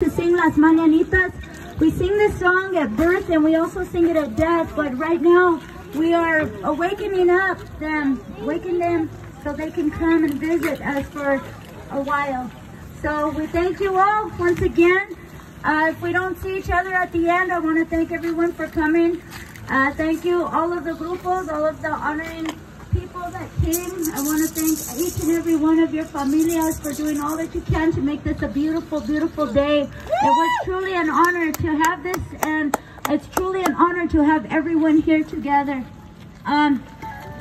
to sing Las Mañanitas. We sing this song at birth and we also sing it at death, but right now we are awakening up them, waking them so they can come and visit us for a while. So we thank you all once again. Uh, if we don't see each other at the end, I want to thank everyone for coming. Uh, thank you, all of the grupos, all of the honoring people that came. I want to thank each and every one of your familias for doing all that you can to make this a beautiful, beautiful day. It was truly an honor to have this, and it's truly an honor to have everyone here together. Um,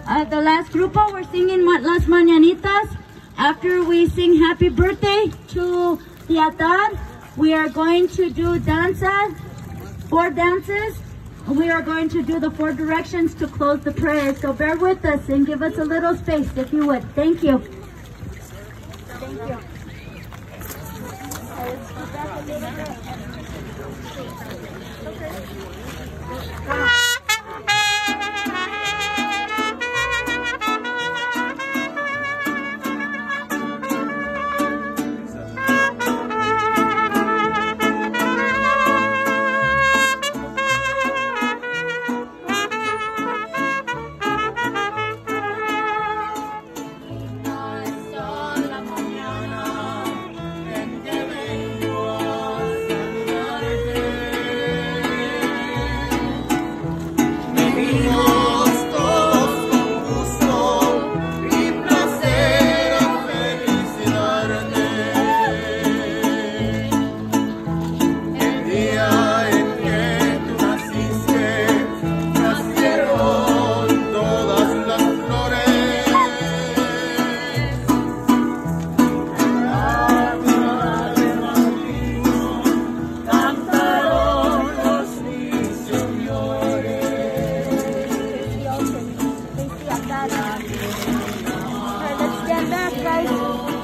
uh, the last grupo, we're singing Las Mañanitas. After we sing happy birthday to the Atad, we are going to do danza, four dances. We are going to do the four directions to close the prayer. So bear with us and give us a little space if you would. Thank you. Thank you. Okay. Alright, let's stand back, guys.